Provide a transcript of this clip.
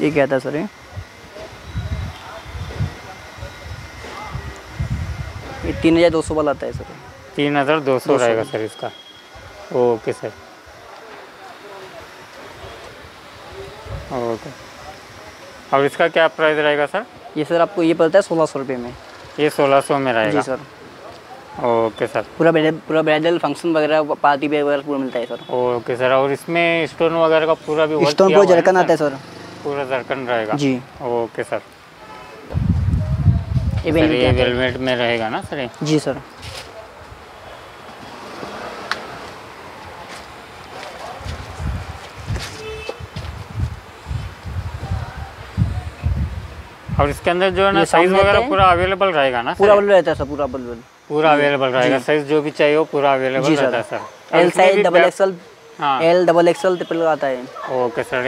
ये क्या था सर ये तीन हज़ार दो सौ वाला आता है सर तीन हज़ार दो सौ रहेगा सर इसका। Okay sir. ओके। और इसका क्या प्राइस रहेगा सर? ये सर आपको ये पड़ता है सोलह सौ रुपये में। ये सोलह सौ में जी रहेगा सर। Okay sir. पूरा पूरा ब्राइडल फ़ंक्शन वगैरह पार्टी वेयर वगैरह पूरा मिलता है सर। Okay sir. और इसमें स्टोन वगैरह का पूरा भी स्टोन पूरा जरकन आता है सर? पूरा जरकन रहेगा जी। Okay sir. ये वेलवेट में रहेगा ना सर जी सर। और इसके अंदर जो है ना साइज़ वगैरह पूरा अवेलेबल रहेगा ना पूरा सर? बल रहता है सर पूरा अवेलेबल पूरा अवेलेबल रहेगा। साइज़ जो भी चाहिए वो पूरा अवेलेबल रहता है सर। एल साइज़ डबल हाँ। एल डबल एक्सल ट्रिपल आता है। Okay sir.